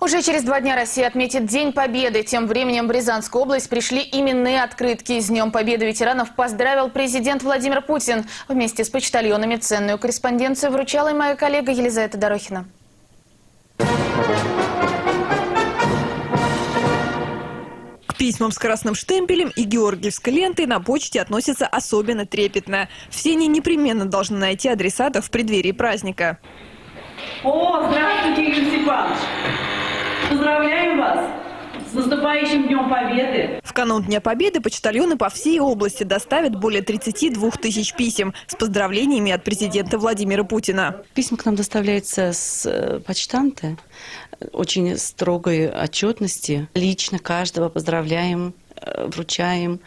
Уже через два дня Россия отметит День Победы. Тем временем в Рязанскую область пришли именные открытки. С Днем Победы ветеранов поздравил президент Владимир Путин. Вместе с почтальонами ценную корреспонденцию вручала и моя коллега Елизавета Дорохина. К письмам с красным штемпелем и георгиевской лентой на почте относятся особенно трепетно. Все они непременно должны найти адресатов в преддверии праздника. О, здравствуйте, Юрий Степанович! Поздравляем вас с наступающим Днем Победы! В канун Дня Победы почтальоны по всей области доставят более 32 тысяч писем с поздравлениями от президента Владимира Путина. Письма к нам доставляются с э, почтанта очень строгой отчетности. Лично каждого поздравляем, вручаем.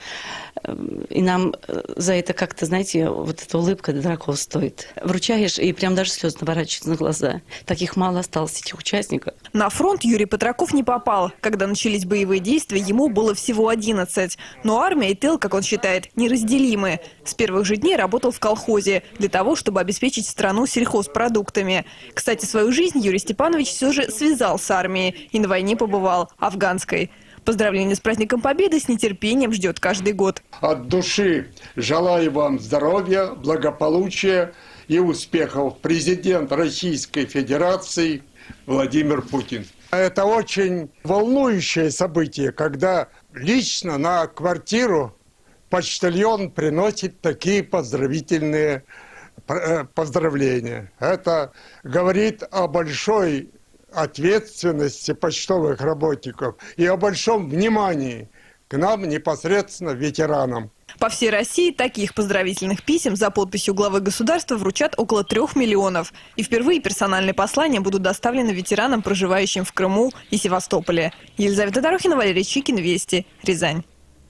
Э, И нам э, за это как-то, знаете, вот эта улыбка дорого стоит. Вручаешь, и прям даже слезы наворачиваются на глаза. Таких мало осталось, этих участников. На фронт Юрий Петраков не попал. Когда начались боевые действия, ему было всего 11. Но армия и тыл, как он считает, неразделимы. С первых же дней работал в колхозе для того, чтобы обеспечить страну сельхозпродуктами. Кстати, свою жизнь Юрий Степанович все же связал с армией и на войне побывал, афганской. Поздравления с праздником Победы с нетерпением ждет каждый год. От души желаю вам здоровья, благополучия и успехов. Президент Российской Федерации Владимир Путин. Это очень волнующее событие, когда лично на квартиру почтальон приносит такие поздравительные э, поздравления. Это говорит о большой ответственности почтовых работников и о большом внимании к нам непосредственно ветеранам. По всей России таких поздравительных писем за подписью главы государства вручат около трех миллионов. И впервые персональные послания будут доставлены ветеранам, проживающим в Крыму и Севастополе. Елизавета Дорохина, Валерий Чикин, Вести, Рязань.